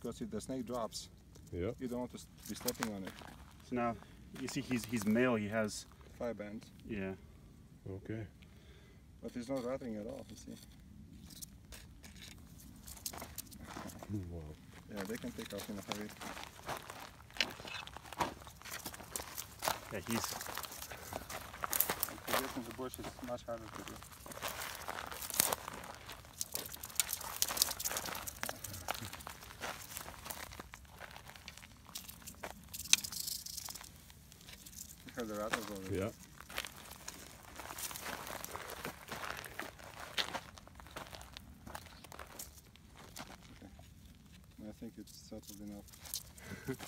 because if the snake drops, Yep. you don't want to be stepping on it. So now you see he's he's male. He has Five bands, yeah. Okay. but it's not rattling at all. You see? Hmm, wow. Yeah, they can take off in a hurry. Yeah, he's And to get in the bush is much harder to do. You heard the rattles already. Yeah. I think it's settled enough.